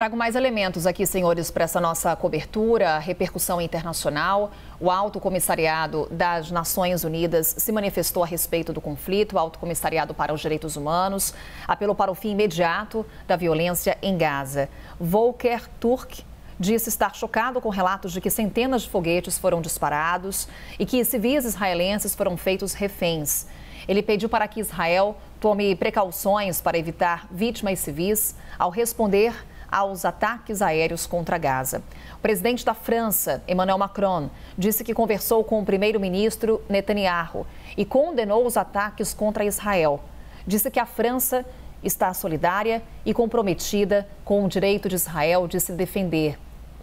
Trago mais elementos aqui, senhores, para essa nossa cobertura, repercussão internacional. O Alto Comissariado das Nações Unidas se manifestou a respeito do conflito, o Alto Comissariado para os Direitos Humanos apelou para o fim imediato da violência em Gaza. Volker Turk disse estar chocado com relatos de que centenas de foguetes foram disparados e que civis israelenses foram feitos reféns. Ele pediu para que Israel tome precauções para evitar vítimas civis ao responder aos ataques aéreos contra Gaza. O presidente da França, Emmanuel Macron, disse que conversou com o primeiro-ministro Netanyahu e condenou os ataques contra Israel. Disse que a França está solidária e comprometida com o direito de Israel de se defender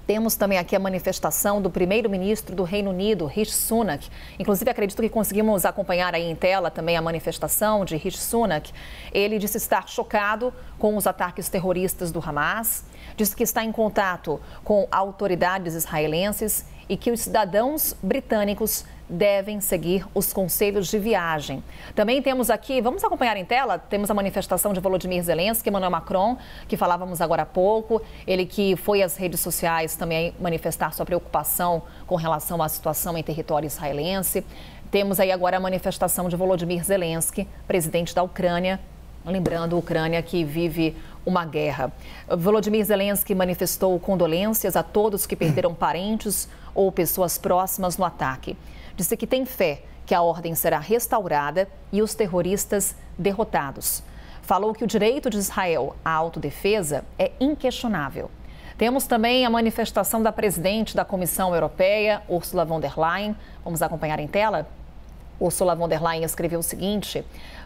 temos também aqui a manifestação do primeiro-ministro do Reino Unido, Rishi Sunak. Inclusive, acredito que conseguimos acompanhar aí em tela também a manifestação de Rishi Sunak. Ele disse estar chocado com os ataques terroristas do Hamas, disse que está em contato com autoridades israelenses e que os cidadãos britânicos devem seguir os conselhos de viagem. Também temos aqui, vamos acompanhar em tela, temos a manifestação de Volodymyr Zelensky, Emmanuel Macron, que falávamos agora há pouco, ele que foi às redes sociais também manifestar sua preocupação com relação à situação em território israelense. Temos aí agora a manifestação de Volodymyr Zelensky, presidente da Ucrânia, lembrando a Ucrânia que vive uma guerra. Volodymyr Zelensky manifestou condolências a todos que perderam parentes ou pessoas próximas no ataque. Disse que tem fé que a ordem será restaurada e os terroristas derrotados. Falou que o direito de Israel à autodefesa é inquestionável. Temos também a manifestação da presidente da Comissão Europeia, Ursula von der Leyen. Vamos acompanhar em tela? Ursula von der Leyen escreveu o seguinte: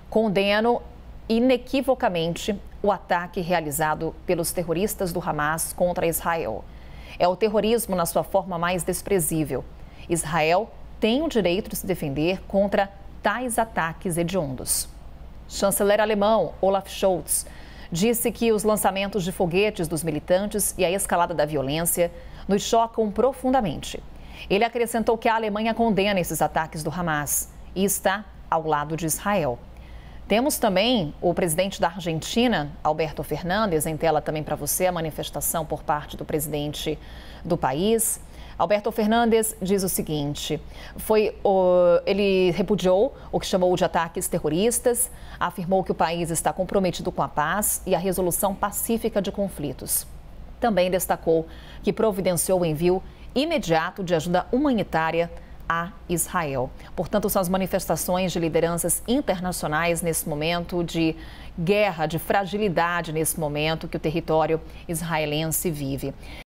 condeno inequivocamente o ataque realizado pelos terroristas do Hamas contra Israel. É o terrorismo na sua forma mais desprezível. Israel tem o direito de se defender contra tais ataques hediondos. Chanceler alemão Olaf Scholz disse que os lançamentos de foguetes dos militantes e a escalada da violência nos chocam profundamente. Ele acrescentou que a Alemanha condena esses ataques do Hamas e está ao lado de Israel. Temos também o presidente da Argentina, Alberto Fernandes, em tela também para você, a manifestação por parte do presidente do país. Alberto Fernandes diz o seguinte: foi o, ele repudiou o que chamou de ataques terroristas, afirmou que o país está comprometido com a paz e a resolução pacífica de conflitos. Também destacou que providenciou o envio imediato de ajuda humanitária a Israel. Portanto, são as manifestações de lideranças internacionais nesse momento de guerra, de fragilidade nesse momento que o território israelense vive.